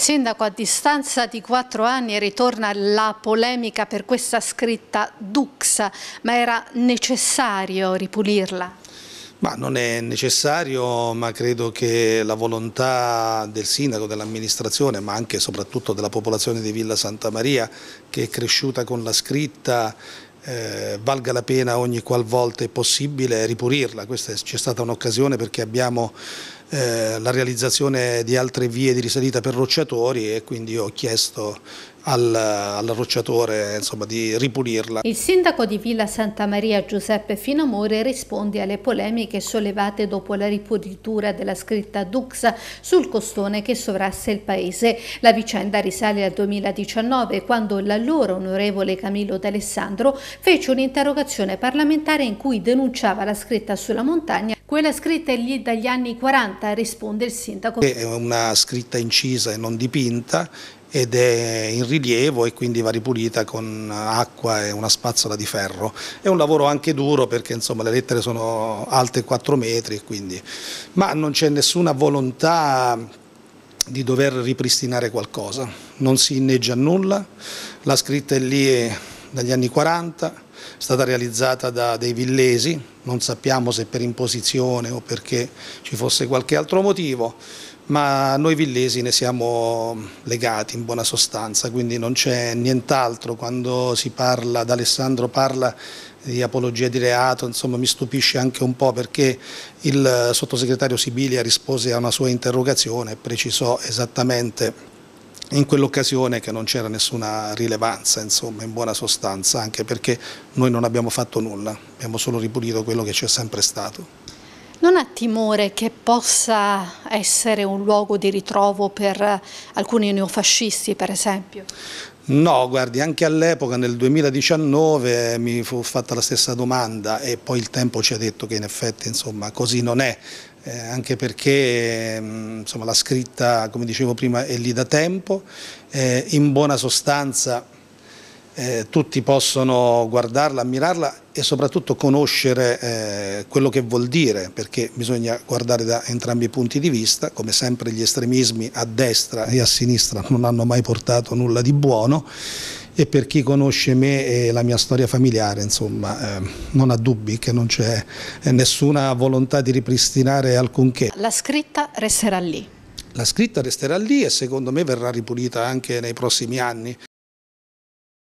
Sindaco, a distanza di quattro anni ritorna la polemica per questa scritta Dux, ma era necessario ripulirla? Ma non è necessario, ma credo che la volontà del sindaco, dell'amministrazione, ma anche e soprattutto della popolazione di Villa Santa Maria, che è cresciuta con la scritta, eh, valga la pena ogni qualvolta è possibile ripulirla. Questa c'è stata un'occasione perché abbiamo eh, la realizzazione di altre vie di risalita per rocciatori e quindi ho chiesto al, rocciatore insomma, di ripulirla. Il sindaco di Villa Santa Maria Giuseppe Finamore risponde alle polemiche sollevate dopo la ripulitura della scritta Duxa sul costone che sovrasse il paese. La vicenda risale al 2019 quando l'allora onorevole Camillo D'Alessandro fece un'interrogazione parlamentare in cui denunciava la scritta sulla montagna quella scritta è lì dagli anni 40, risponde il sindaco. È una scritta incisa e non dipinta ed è in rilievo e quindi va ripulita con acqua e una spazzola di ferro. È un lavoro anche duro perché insomma, le lettere sono alte 4 metri, quindi... ma non c'è nessuna volontà di dover ripristinare qualcosa, non si inneggia nulla, la scritta è lì dagli anni 40, è stata realizzata da dei villesi, non sappiamo se per imposizione o perché ci fosse qualche altro motivo, ma noi villesi ne siamo legati in buona sostanza, quindi non c'è nient'altro. Quando si parla, D'Alessandro parla di apologia di reato, insomma mi stupisce anche un po' perché il sottosegretario Sibilia rispose a una sua interrogazione e precisò esattamente in quell'occasione che non c'era nessuna rilevanza, insomma, in buona sostanza, anche perché noi non abbiamo fatto nulla, abbiamo solo ripulito quello che c'è sempre stato. Non ha timore che possa essere un luogo di ritrovo per alcuni neofascisti, per esempio? No, guardi, anche all'epoca, nel 2019, mi fu fatta la stessa domanda e poi il tempo ci ha detto che in effetti insomma, così non è, eh, anche perché insomma, la scritta, come dicevo prima, è lì da tempo, eh, in buona sostanza eh, tutti possono guardarla, ammirarla e soprattutto conoscere eh, quello che vuol dire, perché bisogna guardare da entrambi i punti di vista, come sempre gli estremismi a destra e a sinistra non hanno mai portato nulla di buono e per chi conosce me e la mia storia familiare insomma eh, non ha dubbi che non c'è nessuna volontà di ripristinare alcunché. La scritta resterà lì? La scritta resterà lì e secondo me verrà ripulita anche nei prossimi anni.